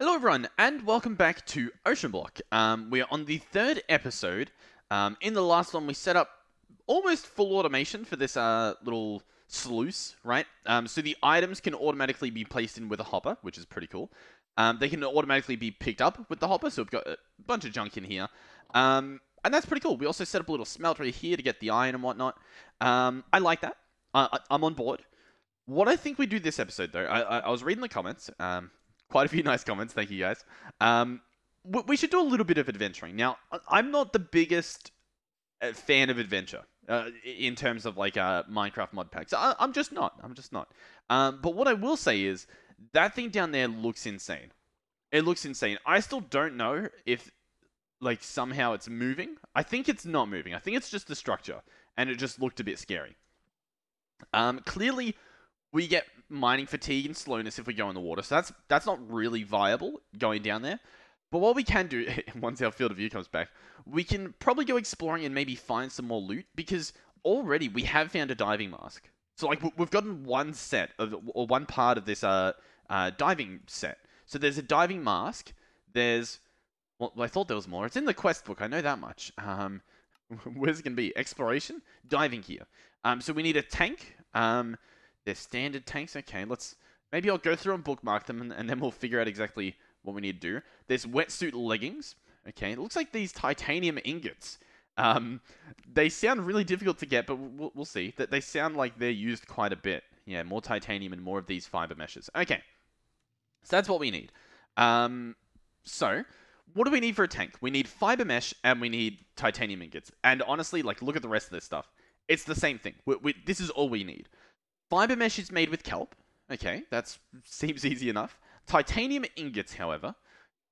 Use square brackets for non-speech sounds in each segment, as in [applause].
Hello, everyone, and welcome back to OceanBlock. Um, we are on the third episode. Um, in the last one, we set up almost full automation for this uh, little sluice, right? Um, so the items can automatically be placed in with a hopper, which is pretty cool. Um, they can automatically be picked up with the hopper, so we've got a bunch of junk in here. Um, and that's pretty cool. We also set up a little smelter here to get the iron and whatnot. Um, I like that. I, I'm on board. What I think we do this episode, though, I, I, I was reading the comments. Um, quite a few [laughs] nice comments. Thank you guys. Um, we should do a little bit of adventuring. Now, I'm not the biggest uh, fan of adventure uh, in terms of like uh, Minecraft mod packs. I, am just not. I'm just not. Um, but what I will say is that thing down there looks insane. It looks insane. I still don't know if like somehow it's moving. I think it's not moving. I think it's just the structure, and it just looked a bit scary. Um, clearly, we get mining fatigue and slowness if we go in the water. So that's that's not really viable going down there. But what we can do [laughs] once our field of view comes back, we can probably go exploring and maybe find some more loot because already we have found a diving mask. So like we've gotten one set of or one part of this uh, uh diving set. So there's a diving mask. There's well, I thought there was more. It's in the quest book. I know that much. Um, [laughs] where's it gonna be? Exploration, diving here. Um, so we need a tank. Um, they're standard tanks. Okay, let's maybe I'll go through and bookmark them, and, and then we'll figure out exactly what we need to do. There's wetsuit leggings. Okay, it looks like these titanium ingots. Um, they sound really difficult to get, but we'll, we'll see. That they sound like they're used quite a bit. Yeah, more titanium and more of these fiber meshes. Okay, so that's what we need. Um, so what do we need for a tank? We need fiber mesh and we need titanium ingots. And honestly, like, look at the rest of this stuff. It's the same thing. We, we, this is all we need. Fiber mesh is made with kelp. Okay, that seems easy enough. Titanium ingots, however,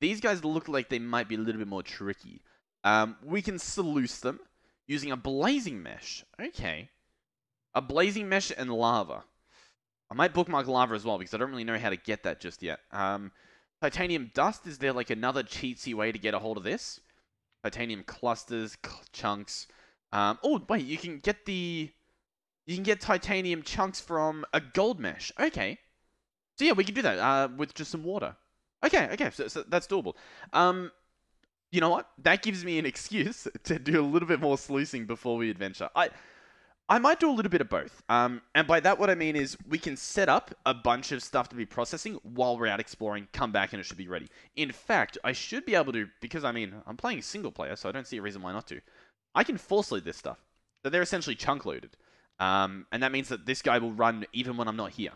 these guys look like they might be a little bit more tricky. Um, we can sluice them using a blazing mesh. Okay. A blazing mesh and lava. I might bookmark lava as well because I don't really know how to get that just yet. Um, titanium dust, is there like another cheatsy way to get a hold of this? Titanium clusters, chunks. Um, oh, wait, you can get the you can get titanium chunks from a gold mesh. Okay. So yeah, we can do that uh, with just some water. Okay, okay, so, so that's doable. Um, you know what? That gives me an excuse [laughs] to do a little bit more sluicing before we adventure. I, I might do a little bit of both. Um, and by that, what I mean is we can set up a bunch of stuff to be processing while we're out exploring, come back, and it should be ready. In fact, I should be able to, because I mean, I'm playing single player, so I don't see a reason why not to. I can force load this stuff. So they're essentially chunk loaded. Um, and that means that this guy will run even when I'm not here.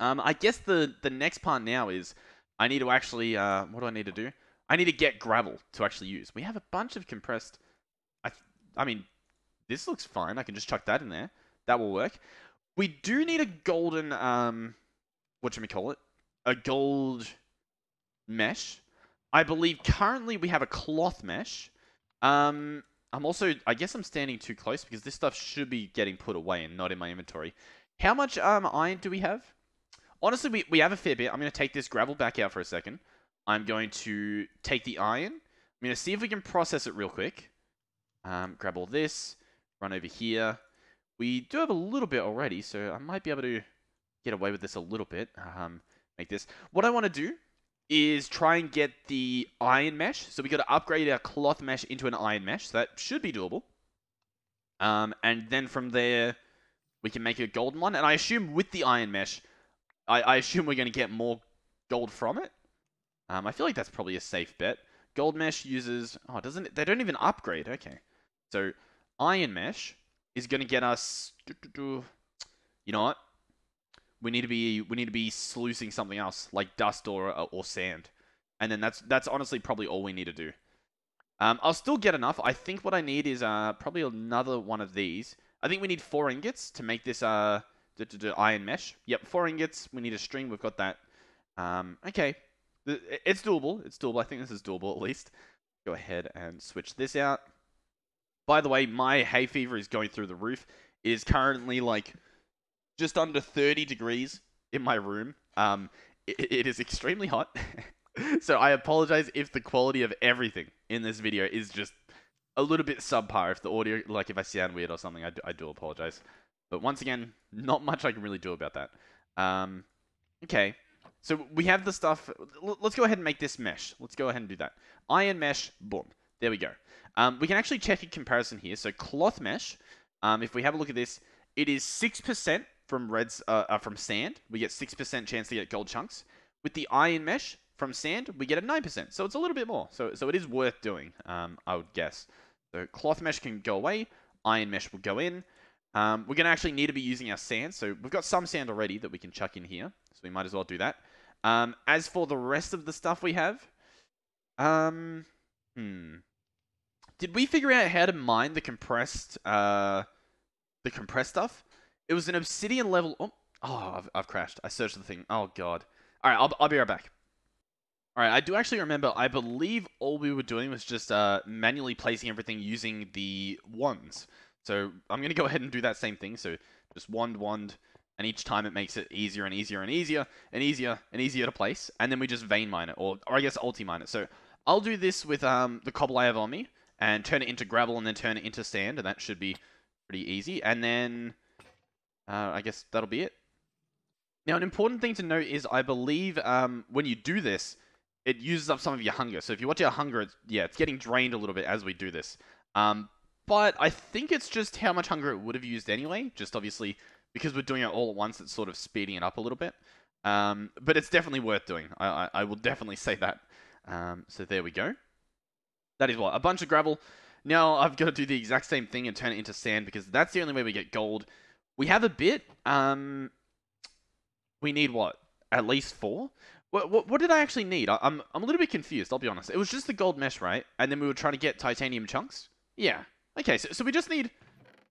Um, I guess the, the next part now is I need to actually, uh, what do I need to do? I need to get gravel to actually use. We have a bunch of compressed, I, I mean, this looks fine. I can just chuck that in there. That will work. We do need a golden, um, what should we call it? A gold mesh. I believe currently we have a cloth mesh. Um, I'm also, I guess I'm standing too close because this stuff should be getting put away and not in my inventory. How much um, iron do we have? Honestly, we, we have a fair bit. I'm going to take this gravel back out for a second. I'm going to take the iron. I'm going to see if we can process it real quick. Um, grab all this. Run over here. We do have a little bit already, so I might be able to get away with this a little bit. Um, make this. What I want to do is try and get the iron mesh. So we got to upgrade our cloth mesh into an iron mesh. So that should be doable. Um, and then from there, we can make a golden one. And I assume with the iron mesh, I, I assume we're going to get more gold from it. Um, I feel like that's probably a safe bet. Gold mesh uses... Oh, doesn't it? They don't even upgrade. Okay. So, iron mesh is going to get us... [tsk] You know what? We need to be we need to be sluicing something else like dust or uh, or sand, and then that's that's honestly probably all we need to do. Um, I'll still get enough. I think what I need is uh probably another one of these. I think we need four ingots to make this uh the iron mesh. Yep, four ingots. We need a string. We've got that. Um, okay, it's doable. It's doable. I think this is doable at least. Go ahead and switch this out. By the way, my hay fever is going through the roof. It is currently like just under 30 degrees in my room. Um, it, it is extremely hot. [laughs] so I apologize if the quality of everything in this video is just a little bit subpar. If the audio, like if I sound weird or something, I do, I do apologize. But once again, not much I can really do about that. Um, okay. So we have the stuff. Let's go ahead and make this mesh. Let's go ahead and do that. Iron mesh, boom. There we go. Um, we can actually check a comparison here. So cloth mesh, um, if we have a look at this, it is 6% from reds uh, uh, from sand. We get 6% chance to get gold chunks. With the iron mesh from sand, we get a 9%. So it's a little bit more. So, so it is worth doing, um, I would guess. So cloth mesh can go away. Iron mesh will go in. Um, we're going to actually need to be using our sand. So we've got some sand already that we can chuck in here. So we might as well do that. Um, as for the rest of the stuff we have, um, hmm. Did we figure out how to mine the compressed, uh, the compressed stuff? It was an obsidian level. Oh, oh I've, I've crashed. I searched the thing. Oh god. All right, I'll, I'll be right back. All right, I do actually remember. I believe all we were doing was just uh, manually placing everything using the wands. So I'm gonna go ahead and do that same thing. So just wand, wand, and each time it makes it easier and easier and easier and easier and easier to place. And then we just vein mine it, or or I guess ulti mine it. So I'll do this with um the cobble I have on me and turn it into gravel and then turn it into sand, and that should be pretty easy. And then uh, I guess that'll be it. Now, an important thing to note is I believe um, when you do this, it uses up some of your hunger. So if you watch your hunger, it's, yeah, it's getting drained a little bit as we do this. Um, but I think it's just how much hunger it would have used anyway. Just obviously because we're doing it all at once, it's sort of speeding it up a little bit. Um, but it's definitely worth doing. I, I, I will definitely say that. Um, so there we go. That is what a bunch of gravel. Now I've got to do the exact same thing and turn it into sand because that's the only way we get gold. We have a bit. Um, we need what? At least four. What, what, what did I actually need? I, I'm I'm a little bit confused. I'll be honest. It was just the gold mesh, right? And then we were trying to get titanium chunks. Yeah. Okay. So so we just need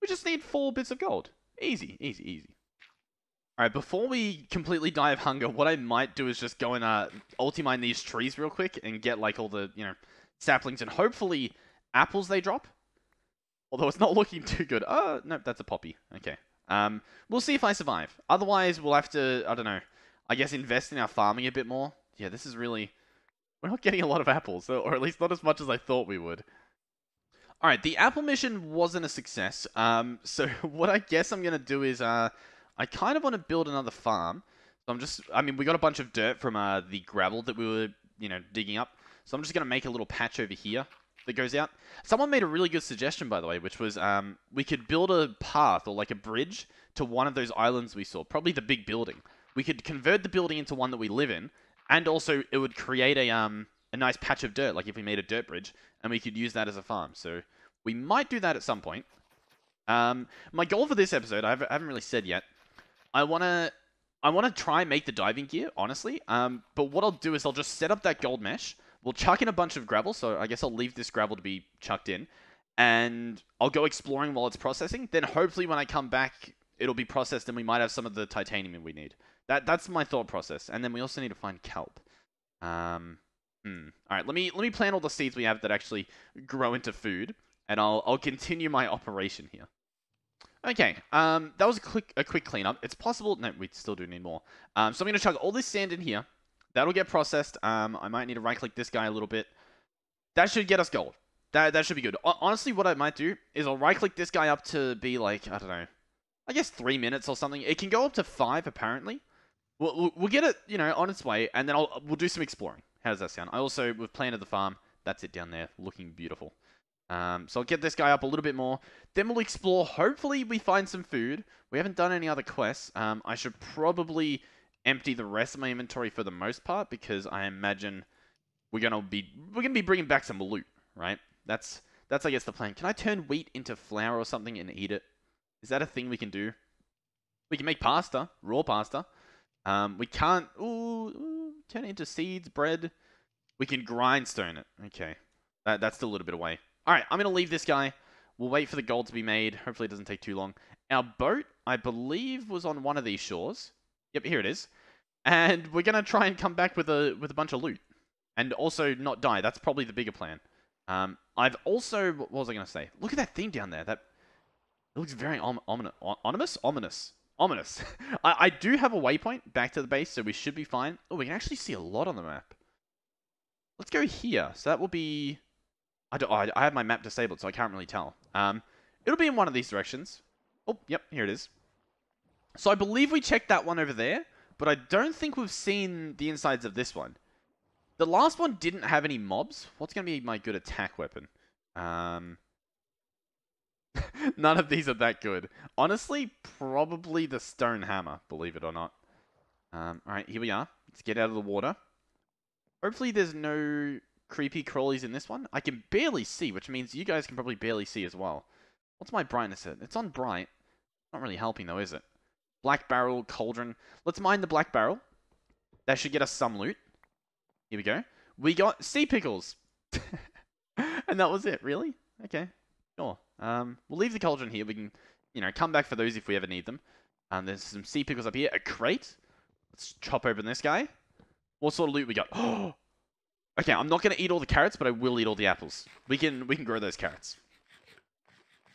we just need four bits of gold. Easy, easy, easy. All right. Before we completely die of hunger, what I might do is just go and uh ulti mine these trees real quick and get like all the you know saplings and hopefully apples they drop. Although it's not looking too good. Oh, no, that's a poppy. Okay. Um, we'll see if I survive. Otherwise, we'll have to, I don't know, I guess invest in our farming a bit more. Yeah, this is really... We're not getting a lot of apples, or at least not as much as I thought we would. Alright, the apple mission wasn't a success. Um, [laughs] so what I guess I'm going to do is, uh, I kind of want to build another farm. So I'm just, I mean, we got a bunch of dirt from uh, the gravel that we were, you know, digging up. So I'm just going to make a little patch over here that goes out. Someone made a really good suggestion, by the way, which was um, we could build a path or like a bridge to one of those islands we saw, probably the big building. We could convert the building into one that we live in, and also it would create a um a nice patch of dirt, like if we made a dirt bridge, and we could use that as a farm. So we might do that at some point. Um, my goal for this episode, I haven't, really said yet. I wanna I wanna try and make the diving gear, honestly. Um, but what I'll do is I'll just set up that gold mesh. We'll chuck in a bunch of gravel, so I guess I'll leave this gravel to be chucked in. And I'll go exploring while it's processing. Then hopefully when I come back, it'll be processed and we might have some of the titanium we need. That That's my thought process. And then we also need to find kelp. Um, hmm. Alright, let me, let me plant all the seeds we have that actually grow into food. And I'll, I'll continue my operation here. Okay, um, that was a quick, a quick cleanup. It's possible... No, we still do need more. Um, so I'm going to chuck all this sand in here. That'll get processed. Um, I might need to right-click this guy a little bit. That should get us gold. That, that should be good. Ho- Honestly, what I might do is I'll right-click this guy up to be like, I don't know, I guess three minutes or something. It can go up to five, apparently. We'll, we'll, we'll get it, you know, on its way, and then I'll, we'll do some exploring. How does that sound? I also, we've planted the farm. That's it down there, looking beautiful. Um, so I'll get this guy up a little bit more. Then we'll explore. Hopefully we find some food. We haven't done any other quests. Um, I should probably empty the rest of my inventory for the most part because I imagine we're gonna be we're gonna be bringing back some loot, right? That's that's I guess the plan. Can I turn wheat into flour or something and eat it? Is that a thing we can do? We can make pasta, raw pasta. Um, we can't ooh, ooh turn it into seeds, bread. We can grindstone it. Okay, that, that's still a little bit away. All right, I'm gonna leave this guy. We'll wait for the gold to be made. Hopefully, it doesn't take too long. Our boat, I believe, was on one of these shores. Yep, here it is. And we're gonna try and come back with a with a bunch of loot, and also not die. That's probably the bigger plan. Um, I've also what was I gonna say? Look at that thing down there. That it looks very om- ominous. Ominous? Ominous. Ominous. [laughs] I, I do have a waypoint back to the base, so we should be fine. Oh, we can actually see a lot on the map. Let's go here. So that will be. I don't. I I have my map disabled, so I can't really tell. Um, it'll be in one of these directions. Oh, yep, here it is. So I believe we checked that one over there, but I don't think we've seen the insides of this one. The last one didn't have any mobs. What's going to be my good attack weapon? Um, [laughs] none of these are that good. Honestly, probably the stone hammer, believe it or not. Um, Alright, here we are. Let's get out of the water. Hopefully there's no creepy crawlies in this one. I can barely see, which means you guys can probably barely see as well. What's my brightness at? It's on bright. Not really helping though, is it? Black barrel, cauldron. Let's mine the black barrel. That should get us some loot. Here we go. We got sea pickles. [laughs] and that was it, really? Okay. Sure. Um, we'll leave the cauldron here. We can, you know, come back for those if we ever need them. Um, there's some sea pickles up here. A crate. Let's chop open this guy. What sort of loot we got? Oh, [gasps] okay. I'm not gonna eat all the carrots, but I will eat all the apples. We can we can grow those carrots.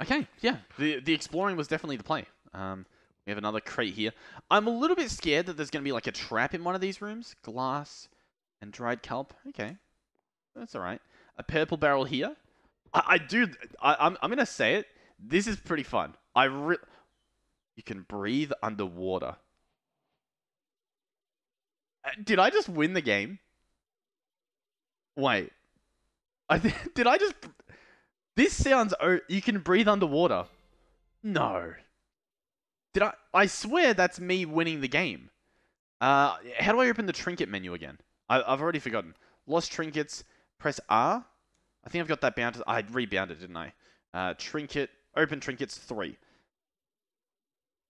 Okay, yeah. The the exploring was definitely the play. Um, we have another crate here. I'm a little bit scared that there's gonna be like a trap in one of these rooms. Glass and dried kelp. Okay, that's all right. A purple barrel here. I, I do. I, I'm I'm gonna say it. This is pretty fun. I re- You can breathe underwater. Uh, Did I just win the game? Wait. [laughs] I did I just This sounds Oh, you can breathe underwater. No. Did I I swear that's me winning the game. Uh how do I open the trinket menu again? I I've already forgotten. Lost trinkets, press R. I think I've got that bound. I rebounded, didn't I? Uh trinket, open trinkets 3.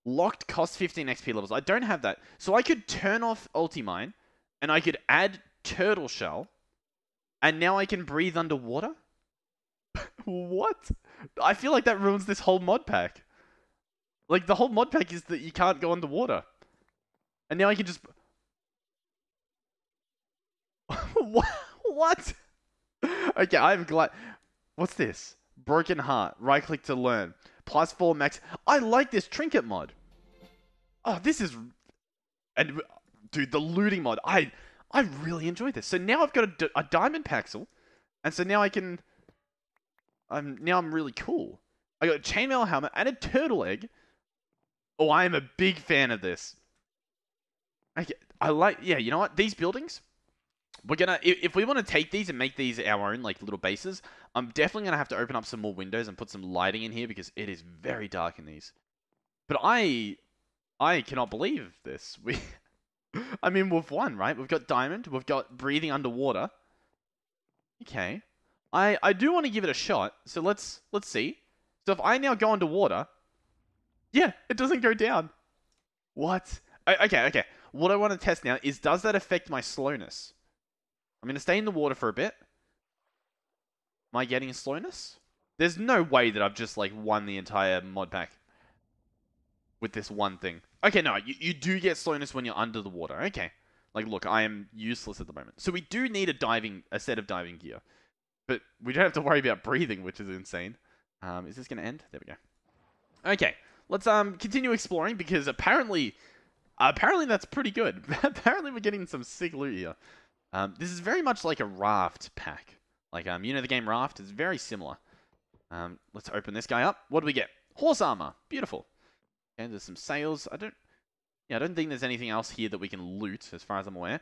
Locked cost 15 XP levels. I don't have that. So I could turn off Ultimine and I could add Turtle Shell and now I can breathe underwater? [laughs] what? I feel like that ruins this whole mod pack. Like the whole mod pack is that you can't go underwater. And now I can just [laughs] What? What? Okay, I'm glad. What's this? Broken Heart. Right click to learn. Plus 4 max. I like this trinket mod. Oh, this is and dude, the looting mod. I I really enjoy this. So now I've got a, diamond paxel, and so now I can. I'm now I'm really cool. I got a chainmail helmet and a turtle egg. Oh, I am a big fan of this. I I like yeah. You know what? These buildings. We're gonna if, if we want to take these and make these our own like little bases. I'm definitely gonna have to open up some more windows and put some lighting in here because it is very dark in these. But I I cannot believe this. [laughs] We I mean, we've won, right? We've got diamond. We've got breathing underwater. Okay. I I do want to give it a shot. So let's let's see. So if I now go underwater, yeah, it doesn't go down. What? Okay, okay. What I want to test now is does that affect my slowness? I'm gonna stay in the water for a bit. Am I getting slowness? There's no way that I've just like won the entire mod pack with this one thing. Okay, no, you, you do get slowness when you're under the water. Okay. Like, look, I am useless at the moment. So we do need a diving, a set of diving gear. But we don't have to worry about breathing, which is insane. Um, is this going to end? There we go. Okay, let's um continue exploring because apparently, apparently that's pretty good. [laughs] apparently we're getting some sick loot here. Um, this is very much like a raft pack. Like um, you know the game Raft is very similar. Um, let's open this guy up. What do we get? Horse armor. Beautiful. Okay, there's some sails. I don't. Yeah, I don't think there's anything else here that we can loot, as far as I'm aware.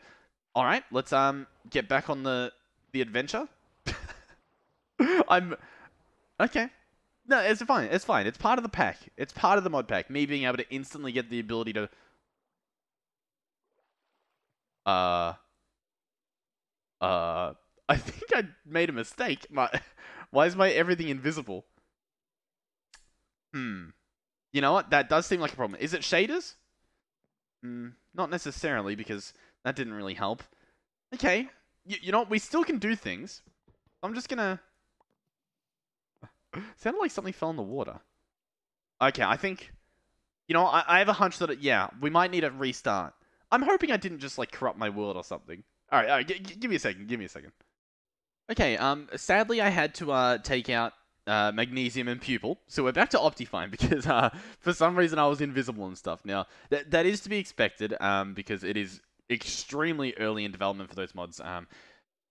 All right, let's um get back on the the adventure. [laughs] I'm okay. No, it's fine. It's fine. It's part of the pack. It's part of the mod pack. Me being able to instantly get the ability to. Uh. Uh. [laughs] I think I made a mistake. My, [laughs] why is my everything invisible? Hmm. You know what? That does seem like a problem. Is it shaders? Hmm. Not necessarily, because that didn't really help. Okay. You, you know what? We still can do things. I'm just gonna. [laughs] Sounded like something fell in the water. Okay, I think. You know, I, I have a hunch that, it, yeah, we might need a restart. I'm hoping I didn't just, like, corrupt my world or something. Alright, alright, g- g- give me a second, give me a second. Okay, um, sadly I had to, uh, take out, uh, magnesium and pupil. So we're back to Optifine [laughs] because, uh, for some reason I was invisible and stuff. Now, that, that is to be expected, um, because it is extremely early in development for those mods. Um,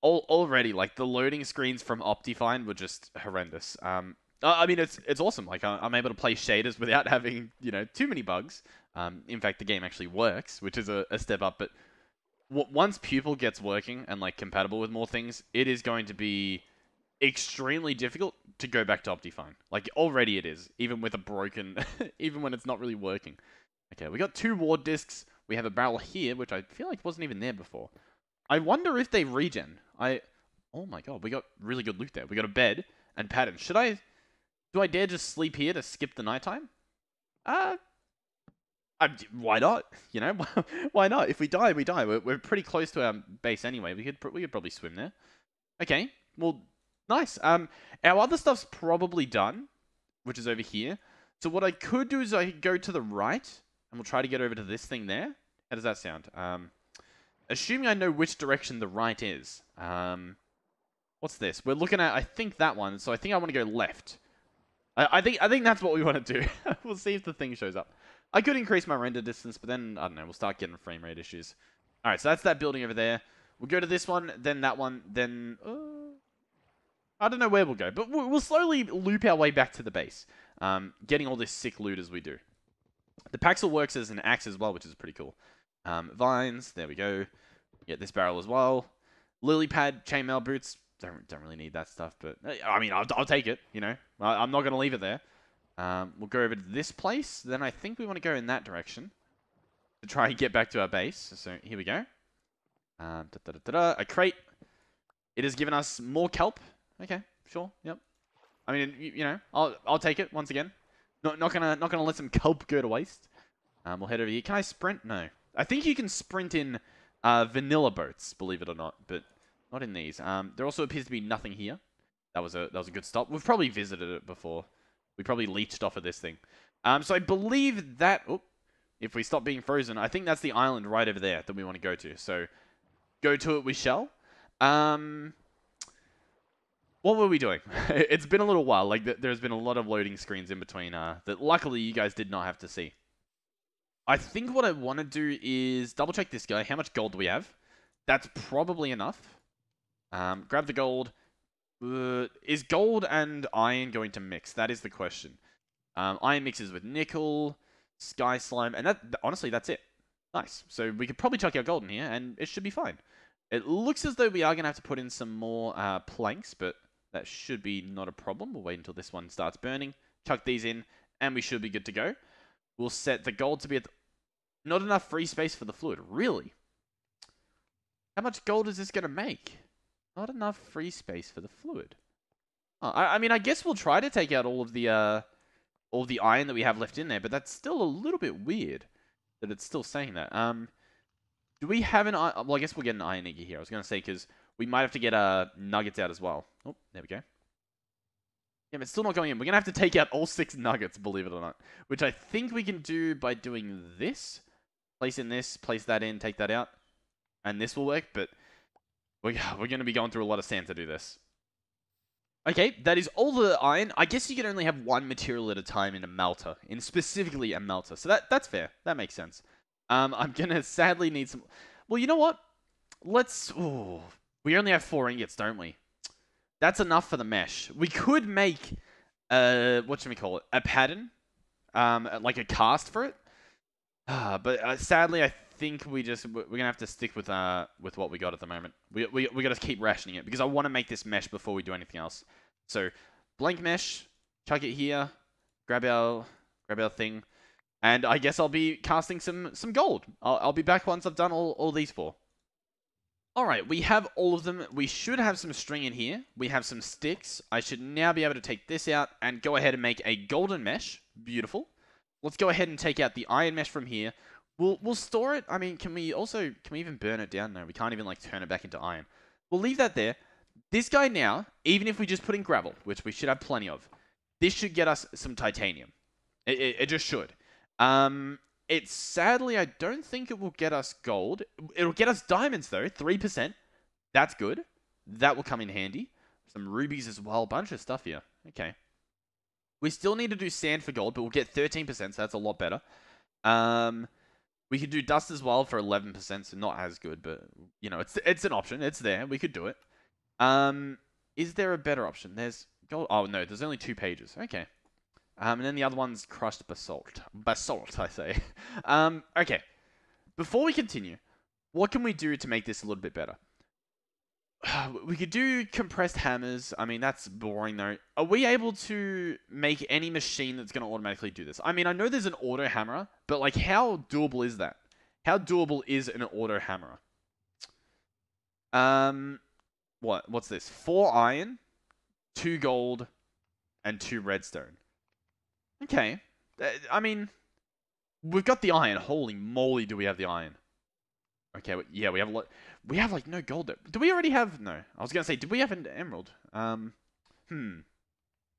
al- already, like, the loading screens from Optifine were just horrendous. Um, I mean, it's it's awesome. Like I'm able to play shaders without [laughs] having you know too many bugs. Um, in fact, the game actually works, which is a, a step up. But w- once Pupil gets working and like compatible with more things, it is going to be extremely difficult to go back to Optifine. Like already it is, even with a broken, [laughs] even when it's not really working. Okay, we got two ward discs. We have a barrel here, which I feel like wasn't even there before. I wonder if they regen. I, oh my god, we got really good loot there. We got a bed and pattern. Should I, do I dare just sleep here to skip the nighttime? Uh, I, why not? [laughs] You know, [laughs] why not? If we die, we die. We're, we're pretty close to our base anyway. We could we could probably swim there. Okay, well, nice. Um, our other stuff's probably done, which is over here. So what I could do is I could go to the right, and we'll try to get over to this thing there. How does that sound? Um, assuming I know which direction the right is. Um, what's this? We're looking at, I think that one. So I think I want to go left. I, I think I think that's what we want to do. [laughs] we'll see if the thing shows up. I could increase my render distance, but then, I don't know, we'll start getting frame rate issues. Alright, so that's that building over there. We'll go to this one, then that one, then... Uh, I don't know where we'll go, but we'll, we'll slowly loop our way back to the base. Um, getting all this sick loot as we do. The Paxel works as an axe as well, which is pretty cool. Um, vines, there we go. Get this barrel as well. Lily pad, chainmail boots. Don't, don't really need that stuff, but I mean, I'll, I'll take it, you know. I, I'm not going to leave it there. Um, we'll go over to this place. Then I think we want to go in that direction to try and get back to our base. So here we go. Um, da, da, da, a crate. It has given us more kelp. Okay, sure. Yep. I mean, you, you, know, I'll I'll take it once again. Not not gonna not gonna let some kelp go to waste. Um, we'll head over here. Can I sprint? No. I think you can sprint in uh, vanilla boats, believe it or not, but not in these. Um, there also appears to be nothing here. That was a that was a good stop. We've probably visited it before. We probably leached off of this thing. Um, so I believe that... If we stop being frozen, I think that's the island right over there that we want to go to. So go to it we shall. Um, what were we doing? [laughs] it's been a little while. Like th there's been a lot of loading screens in between uh, that luckily you guys did not have to see. I think what I want to do is double check this guy. How much gold do we have? That's probably enough. Um, grab the gold. Uh, is gold and iron going to mix? That is the question. Um, iron mixes with nickel, sky slime, and that honestly, that's it. Nice. So we could probably chuck our gold in here, and it should be fine. It looks as though we are going to have to put in some more uh, planks, but that should be not a problem. We'll wait until this one starts burning, chuck these in, and we should be good to go. We'll set the gold to be at... Not enough free space for the fluid. Really? How much gold is this going to make? Not enough free space for the fluid. Oh, I, I, mean, I guess we'll try to take out all of the uh, all the iron that we have left in there, but that's still a little bit weird that it's still saying that. Um, do we have an? Well, I guess we'll get an iron nugget here. I was going to say because we might have to get uh, nuggets out as well. Oh, there we go. Yeah, but still not going in. We're going to have to take out all six nuggets, believe it or not. Which I think we can do by doing this. Place in this, place that in, take that out. And this will work, but we're, [laughs] we're going to be going through a lot of sand to do this. Okay, that is all the iron. I guess you can only have one material at a time in a melter, in specifically a melter. So that that's fair. That makes sense. Um, I'm [laughs] gonna sadly need some. Well, you know what? Let's. Ooh, we only have four ingots, don't we? That's enough for the mesh. We could make, uh, what should we call it? A pattern, um, like a cast for it. Uh, but uh, sadly, I think we just we're gonna have to stick with uh with what we got at the moment. We we we gotta keep rationing it because I want to make this mesh before we do anything else. So blank mesh, chuck it here, grab our grab our thing, and I guess I'll be casting some some gold. I'll I'll be back once I've done all all these four. All right, we have all of them. We should have some string in here. We have some sticks. I should now be able to take this out and go ahead and make a golden mesh. Beautiful. Let's go ahead and take out the iron mesh from here. We'll we'll store it. I mean, can we also can we even burn it down? No, we can't even like turn it back into iron. We'll leave that there. This guy now, even if we just put in gravel, which we should have plenty of, this should get us some titanium. It, it, it just should. Um, it's sadly I don't think it will get us gold. It'll get us diamonds though, three percent. That's good. That will come in handy. Some rubies as well. Bunch of stuff here. Okay. We still need to do sand for gold, but we'll get 13%, so that's a lot better. Um, we could do dust as well for 11%, so not as good, but, you know, it's it's an option. It's there. We could do it. Um, is there a better option? There's gold. Oh, no, there's only two pages. Okay. Um, and then the other one's crushed basalt. Basalt, I say. [laughs] um, okay. Before we continue, what can we do to make this a little bit better? [sighs] We could do compressed hammers. I mean, that's boring though. Are we able to make any machine that's going to automatically do this? I mean, I know there's an auto hammerer, but like, how doable is that? How doable is an auto hammerer? Um, what? What's this? Four iron, two gold, and two redstone. Okay. Uh, I mean, we've got the iron. Holy moly, do we have the iron? Okay, yeah, we have a lot. We have like no gold. There. Do we already have? No, I was gonna say, did we have an emerald? Um, hmm.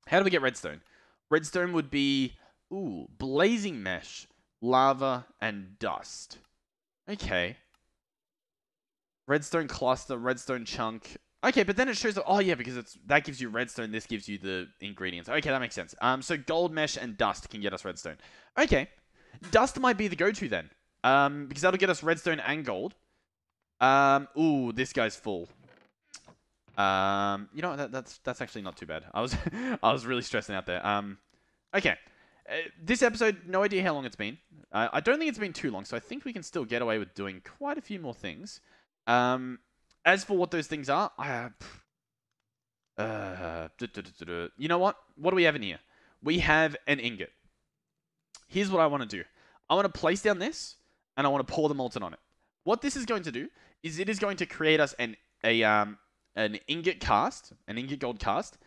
How do we get redstone? Redstone would be ooh, blazing mesh, lava, and dust. Okay. Redstone cluster, redstone chunk. Okay, but then it shows. That, oh yeah, because it's that gives you redstone. This gives you the ingredients. Okay, that makes sense. Um, so gold mesh and dust can get us redstone. Okay, dust might be the go-to then. Um, because that'll get us redstone and gold. Um, ooh, this guy's full. Um, you know that, that's that's actually not too bad. I was [laughs] I was really stressing out there. Um, okay. Uh, this episode, no idea how long it's been. Uh, I don't think it's been too long, so I think we can still get away with doing quite a few more things. Um, as for what those things are, I uh, you know what? What do we have in here? We have an ingot. Here's what I want to do. I want to place down this, and I want to pour the molten on it. What this is going to do is it is going to create us an a um an ingot cast, an ingot gold cast.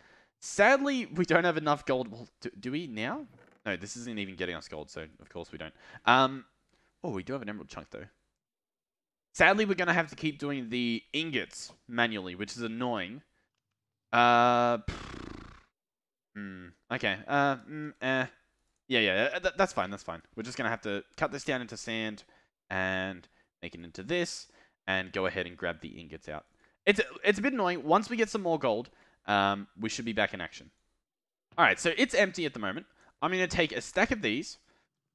Sadly, we don't have enough gold. Well, do, do we now? No, this isn't even getting us gold, so of course we don't. Um, oh, we do have an emerald chunk though. Sadly, we're going to have to keep doing the ingots manually, which is annoying. Uh, hmm, okay. Uh, mm, eh. Yeah, yeah, th that's fine, that's fine. We're just going to have to cut this down into sand and make it into this and go ahead and grab the ingots out. It's, it's a bit annoying. Once we get some more gold, um, we should be back in action. All right, so it's empty at the moment. I'm going to take a stack of these,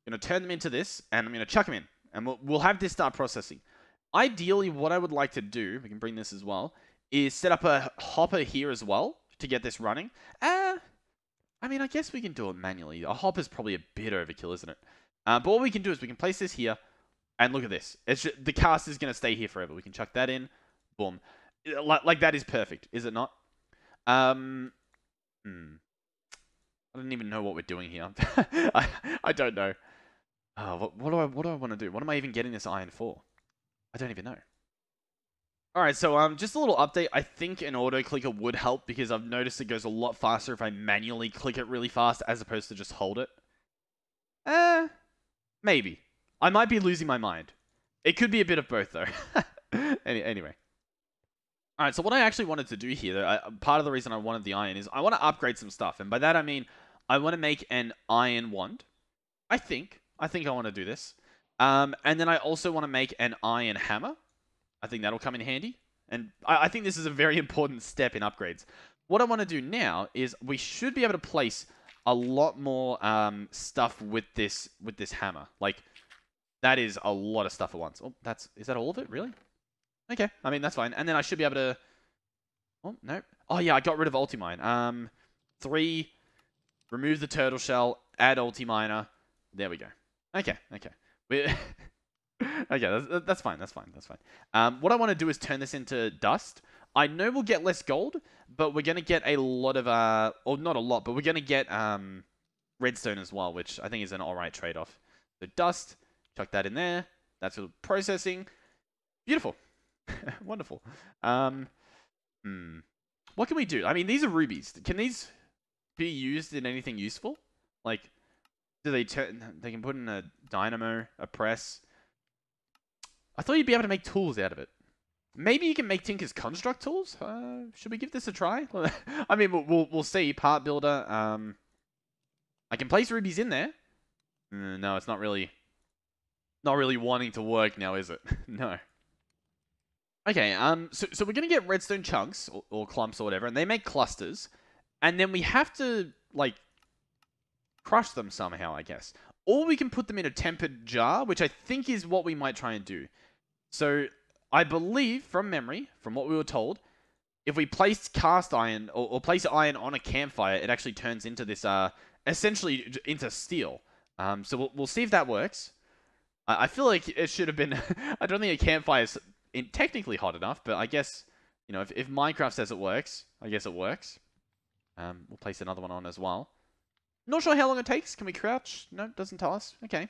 I'm going to turn them into this, and I'm going to chuck them in. And we'll, we'll have this start processing. Ideally, what I would like to do, we can bring this as well, is set up a hopper here as well to get this running. Uh, I mean, I guess we can do it manually. A hopper's probably a bit overkill, isn't it? Uh, but what we can do is we can place this here, and look at this. It's just, the cast is going to stay here forever. We can chuck that in. Boom. Like, like that is perfect, is it not? Um, hmm. I don't even know what we're doing here. [laughs] I, I don't know. Uh, what, what do I what do I want to do? What am I even getting this iron for? I don't even know. Alright, so um, just a little update. I think an auto clicker would help because I've noticed it goes a lot faster if I manually click it really fast as opposed to just hold it. Eh, maybe. I might be losing my mind. It could be a bit of both though. [laughs] Any, anyway. Alright, so what I actually wanted to do here, I, part of the reason I wanted the iron is I want to upgrade some stuff. And by that I mean, I want to make an iron wand. I think. I think I want to do this. Um, and then I also want to make an iron hammer. I think that'll come in handy. And I, I think this is a very [laughs] important step in upgrades. What I want to do now is we should be able to place a lot more um, stuff with this with this hammer. Like that is a lot of stuff at once. Oh, that's is that all of it? Really? Okay. I mean that's fine. And then I should be able to. Oh no. Oh yeah, I got rid of ultimine. Um, three. Remove the turtle shell. Add ultiminer. There we go. Okay. Okay. [laughs] Okay, that's, that's fine. That's fine. That's fine. Um, what I want to do is turn this into dust. I know we'll get less gold, but we're going to get a lot of, uh, or not a lot, but we're going to get um, redstone as well, which I think is an alright trade-off. So dust, chuck that in there. That's processing. Beautiful. [laughs] Wonderful. Um, hmm. What can we do? I mean, these are rubies. Can these be used in anything useful? Like, do they turn? They can put in a dynamo, a press. I thought you'd be able to make tools out of it. Maybe you can make Tinker's construct tools. Uh, should we give this a try? [laughs] I mean, we'll, we'll, we'll see. Part builder. Um, I can place rubies in there. Mm, no, it's not really, not really wanting to work now, is it? [laughs] no. Okay. Um. So so we're gonna get redstone chunks or, or clumps or whatever, and they make clusters, and then we have to like crush them somehow, I guess. Or we can put them in a tempered jar, which I think is what we might try and do. So I believe, from memory, from what we were told, if we place cast iron or, or place iron on a campfire, it actually turns into this, uh, essentially into steel. Um, so we'll, we'll see if that works. I, I feel like it should have been. [laughs] I don't think a campfire is in, technically hot enough, but I guess you know if, if Minecraft says it works, I guess it works. Um, we'll place another one on as well. Not sure how long it takes. Can we crouch? No, doesn't tell us. Okay.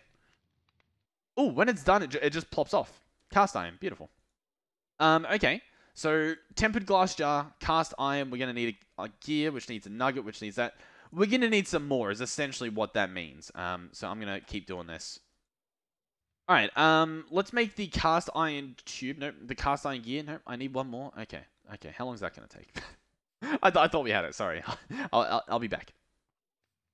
Oh, when it's done, it, it just plops off. Cast iron. Beautiful. Um, okay. So, tempered glass jar, cast iron. We're going to need a, a, gear, which needs a nugget, which needs that. We're going to need some more, is essentially what that means. Um, so, I'm going to keep doing this. Alright, um, let's make the cast iron tube. Nope, the cast iron gear. Nope, I need one more. Okay, okay. How long is that going to take? [laughs] I, th I thought we had it. Sorry. [laughs] I'll, I'll, I'll be back.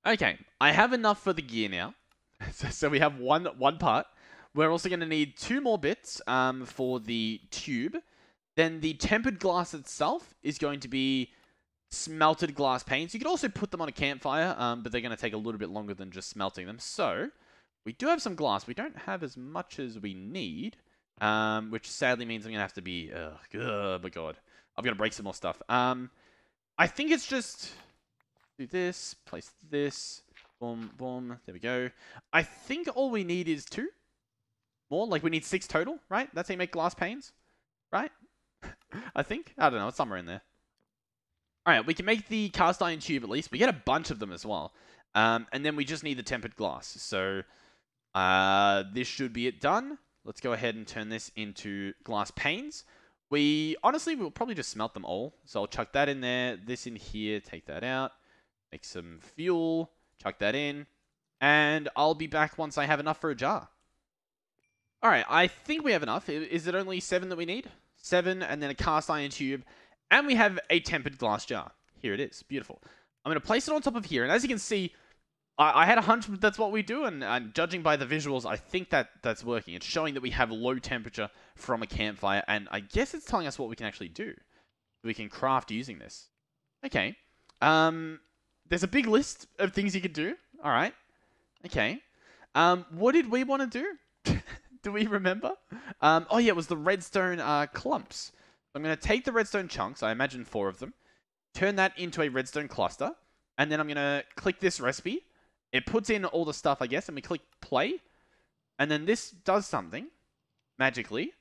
Okay, I have enough for the gear now. [laughs] so, so we have one one part. We're also going to need two more bits um, for the tube. Then the tempered glass itself is going to be smelted glass panes. You could also put them on a campfire, um, but they're going to take a little bit longer than just smelting them. So, we do have some glass. We don't have as much as we need, um, which sadly means I'm going to have to be... Ugh, oh my god. I'm going to break some more stuff. Um, I think it's just do this, place this, boom, boom, there we go. I think all we need is two more, like we need six total, right? That's how you make glass panes, right? [laughs] I think, I don't know, it's somewhere in there. Alright, we can make the cast iron tube at least. We get a bunch of them as well. Um, and then we just need the tempered glass. So, uh, this should be it done. Let's go ahead and turn this into glass panes. We, honestly, we'll probably just smelt them all. So I'll chuck that in there, this in here, take that out. Make some fuel, chuck that in, and I'll be back once I have enough for a jar. Alright, I think we have enough. Is it only seven that we need? Seven, and then a cast iron tube, and we have a tempered glass jar. Here it is. Beautiful. I'm going to place it on top of here, and as you can see, I, I had a hunch that's what we do, and, and, judging by the visuals, I think that that's working. It's showing that we have low temperature from a campfire, and I guess it's telling us what we can actually do. We can craft using this. Okay. Um, there's a big list of things you could do. All right. Okay. Um, what did we want to do? [laughs] do we remember? Um, oh, yeah, it was the redstone uh, clumps. I'm going to take the redstone chunks, I imagine four of them, turn that into a redstone cluster, and then I'm going to click this recipe. It puts in all the stuff, I guess, and we click play. And then this does something magically.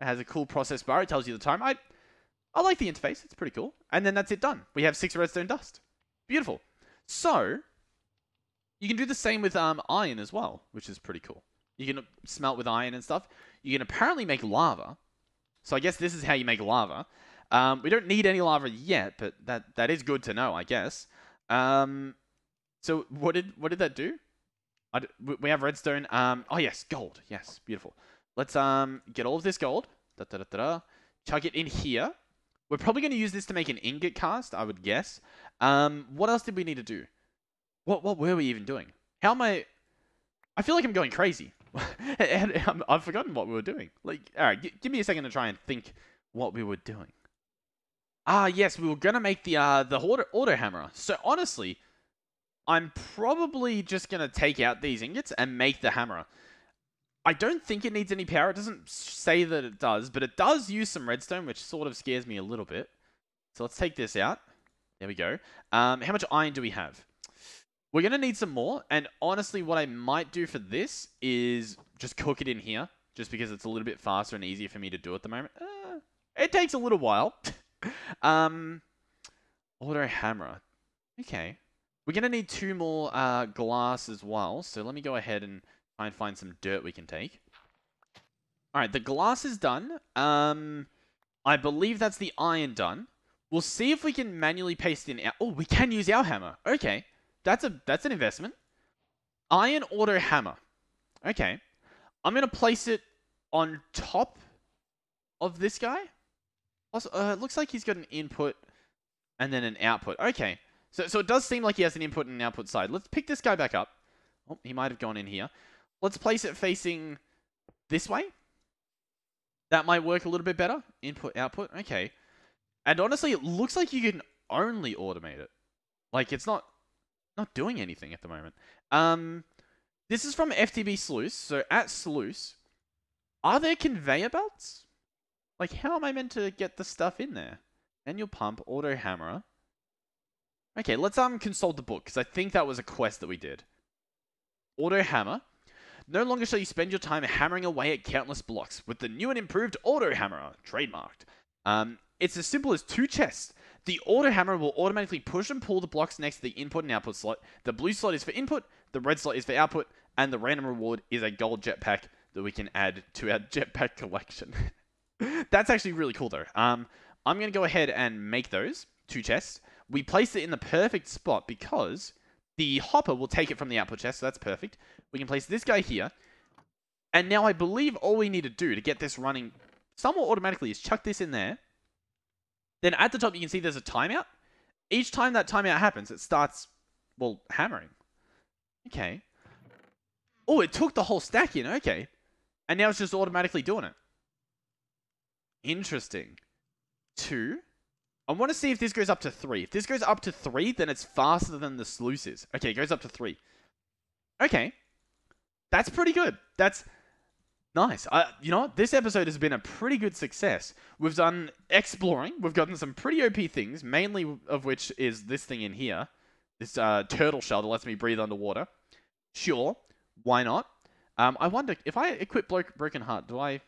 It has a cool process bar. It tells you the time. I, I like the interface. It's pretty cool. And then that's it done. We have six redstone dust. Beautiful. So, you can do the same with um, iron as well, which is pretty cool. You can smelt with iron and stuff. You can apparently make lava. So I guess this is how you make lava. Um, we don't need any lava yet, but that that is good to know, I guess. Um, so what did what did that do? we have redstone. Um, oh yes, gold. Yes, beautiful. Let's um get all of this gold. Chuck it in here. We're probably going to use this to make an ingot cast, I would guess. Um, what else did we need to do? What what were we even doing? How am I? I feel like I'm going crazy. [laughs] And I've forgotten what we were doing. Like, all right, give me a second to try and think what we were doing. Ah, yes, we were gonna make the uh the auto, auto hammer. So honestly, I'm probably just gonna take out these ingots and make the hammer. I don't think it needs any power. It doesn't say that it does, but it does use some redstone, which sort of scares me a little bit. So let's take this out. There we go. Um, how much iron do we have? We're going to need some more. And honestly, what I might do for this is just cook it in here. Just because it's a little bit faster and easier for me to do at the moment. Uh, it takes a little while. [laughs] um, auto hammer. Okay. We're going to need two more uh, glass as well. So let me go ahead and Try and find some dirt we can take. Alright, the glass is done. Um, I believe that's the iron done. We'll see if we can manually paste in our... Oh, we can use our hammer. Okay. That's a that's an investment. Iron auto hammer. Okay. I'm going to place it on top of this guy. Also, uh, it looks like he's got an input and then an output. Okay. So, so it does seem like he has an input and an output side. Let's pick this guy back up. Oh, he might have gone in here. Let's place it facing this way. That might work a little bit better. Input, output. Okay. And honestly, it looks like you can only automate it. Like, it's not not doing anything at the moment. Um, this is from FTB Sluice. So, at Sluice, are there conveyor belts? Like, how am I meant to get the stuff in there? Manual pump, auto hammerer. Okay, let's um consult the book, because I think that was a quest that we did. Auto hammer. No longer shall you spend your time hammering away at countless blocks with the new and improved auto hammerer, trademarked. Um, it's as simple as two chests. The auto hammer will automatically push and pull the blocks next to the input and output slot. The blue slot is for input, the red slot is for output, and the random reward is a gold jetpack that we can add to our [laughs] jetpack collection. [laughs] That's actually really cool though. Um, I'm going to go ahead and make those two chests. We place it in the perfect spot because the hopper will take it from the output chest, so that's perfect. We can place this guy here. And now I believe all we need to do to get this running somewhat automatically is chuck this in there. Then at the top you can see there's a timeout. Each time that timeout happens, it starts, well, hammering. Okay. Oh, it took the whole stack in, okay. And now it's just automatically doing it. Interesting. Two. I want to see if this goes up to three. If this goes up to three, then it's faster than the sluice is. Okay, it goes up to three. Okay. That's pretty good. That's nice. You know what? This episode has been a pretty good success. We've done exploring. We've gotten some pretty OP things, mainly of which is this thing in here. This uh, turtle shell that lets me breathe underwater. Sure. Why not? Um, I wonder, if I equip Broken Heart, do I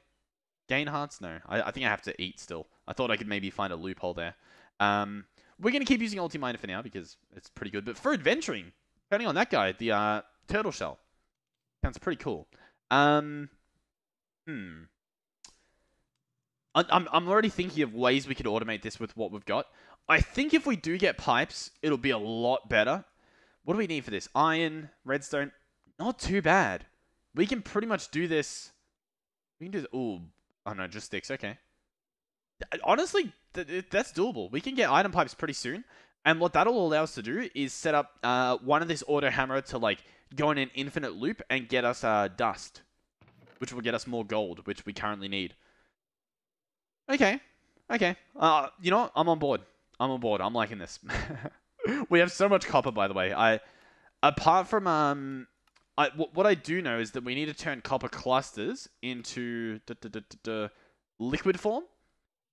gain hearts? No. I, I think I have to eat still. I thought I could maybe find a loophole there. Um, we're going to keep using Ulti Miner for now because it's pretty good. But for adventuring, turning on that guy, the uh, turtle shell sounds pretty cool. Um, hmm. I'm, I'm already thinking of ways we could automate this with what we've got. I think if we do get pipes, it'll be a lot better. What do we need for this? Iron, redstone. Not too bad. We can pretty much do this. We can do this. Ooh. Oh, no, just sticks. Okay. Honestly, th that's doable. We can get item pipes pretty soon. And what that'll allow us to do is set up uh, one of this auto hammer to like go in an infinite loop and get us uh, dust, which will get us more gold, which we currently need. Okay, okay. Uh, you know what? I'm on board. I'm on board. I'm liking this. [laughs] we have so much copper, by the way. I, apart from um, I what I do know is that we need to turn copper clusters into liquid form.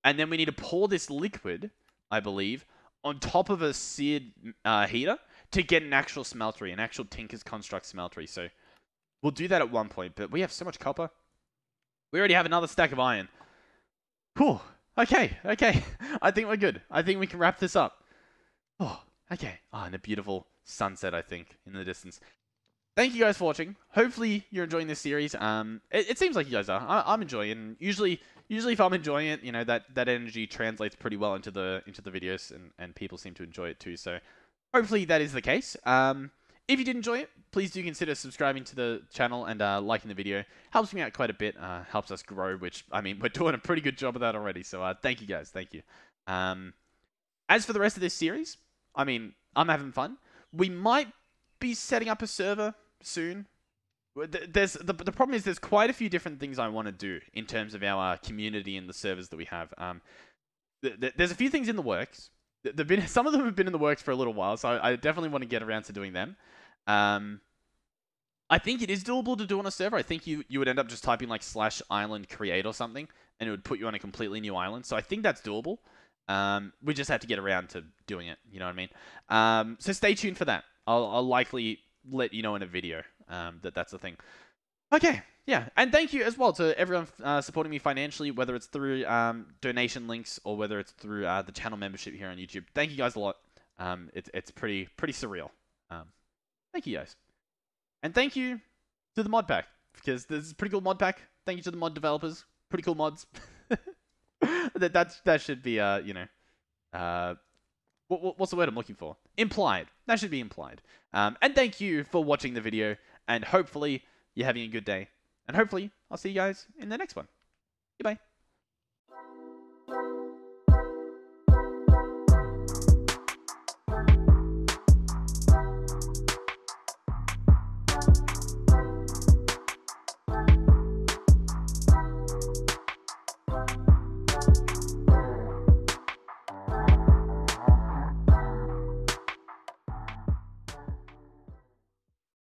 And then we need to pour this liquid, I believe, on top of a seared uh, heater to get an actual smeltery, an actual Tinker's Construct smeltery. So we'll do that at one point, but we have so much copper. We already have another stack of iron. Whew. Okay, okay. [laughs] I think we're good. I think we can wrap this up. Oh, okay. Ah, oh, and a beautiful sunset, I think, in the distance. Thank you guys for watching. Hopefully you're enjoying this series. Um, it, it seems like you guys are. I, I'm enjoying. Usually usually if I'm enjoying it, you know, that, that energy translates pretty well into the into the videos and, and people seem to enjoy it too. So hopefully that is the case. Um, if you did enjoy it, please do consider subscribing to the channel and uh, liking the video. Helps me out quite a bit, uh, helps us grow, which, I mean, [laughs] we're doing a pretty good job of that already. So uh, thank you guys, thank you. Um, as for the rest of this series, I mean, I'm having fun. We might be setting up a server soon there's the, the problem is there's quite a few different things I want to do in terms of our uh, community and the servers that we have. Um, th th there's a few things in the works. Th been [laughs] some of them have been in the works for a little while, so I, I definitely want to get around to doing them. Um, I think it is doable to do on a server. I think you you would end up just typing like slash island create or something, and it would put you on a completely new island. So I think that's doable. Um, we just have to get around to doing it. You know what I mean? Um, so stay tuned for that. I'll, I'll likely let you know in a video um, that that's the thing. Okay, yeah, and thank you as well to everyone uh, supporting me financially, whether it's through um, donation links or whether it's through uh, the channel membership here on YouTube. Thank you guys a lot. Um, it's it's pretty pretty surreal. Um, thank you guys, and thank you to the mod pack because this is a pretty cool mod pack. Thank you to the mod developers. Pretty cool mods. [laughs] that that that should be uh you know uh what, what's the word I'm looking for? Implied. That should be implied. Um, and thank you for watching the video and hopefully you're having a good day. And hopefully I'll see you guys in the next one. Goodbye.